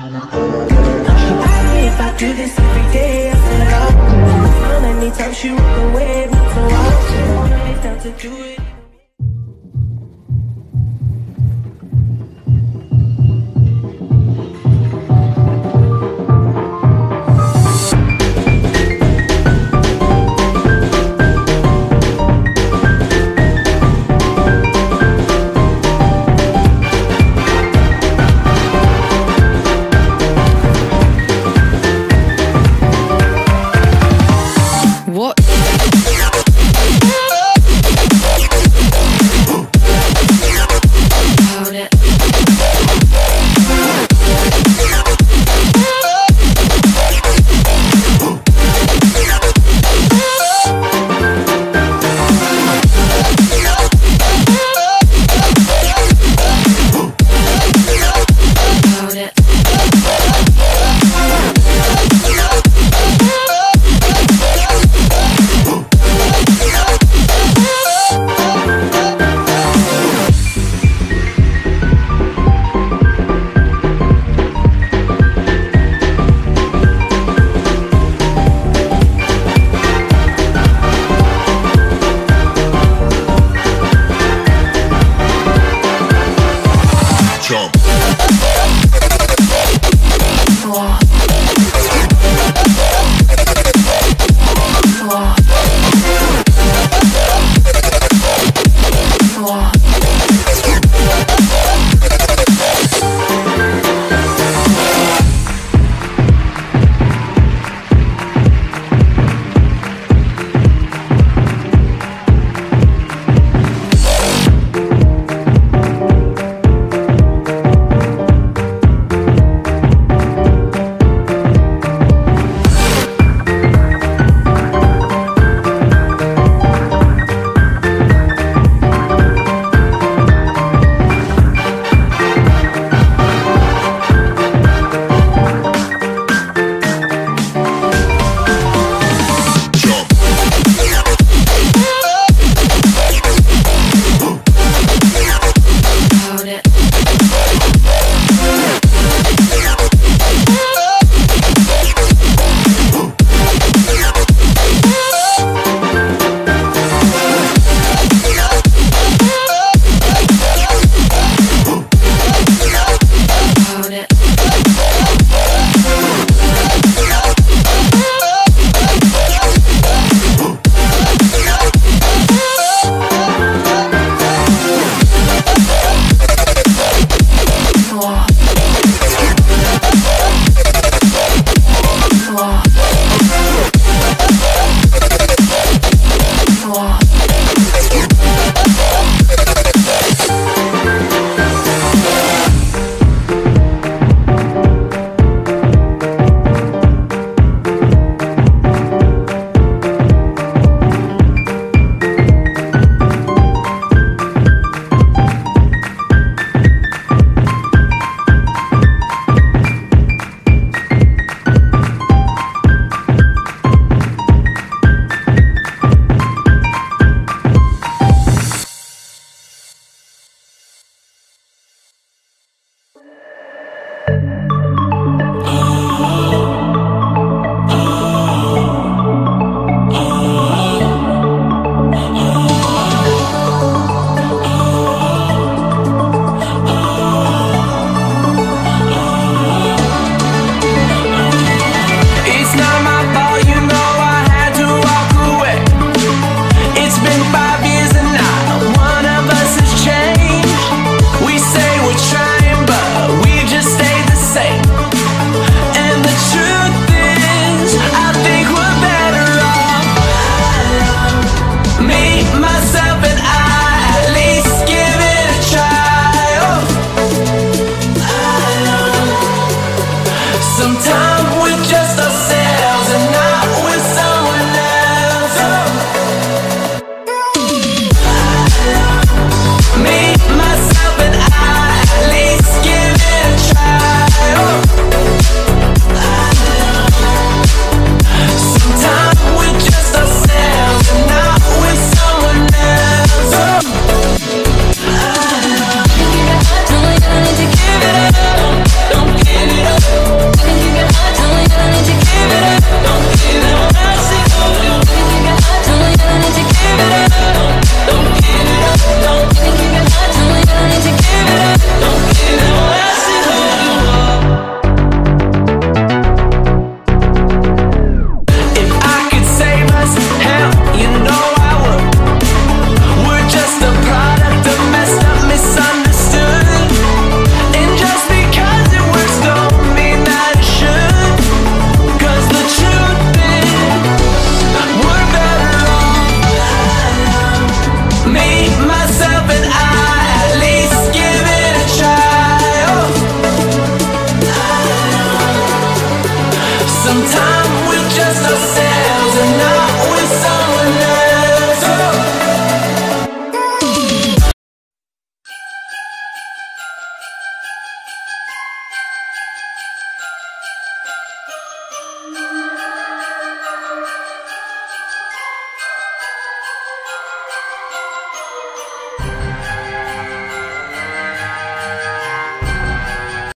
If I do this every day, I feel like How many times she walk away, so I don't know if down to do it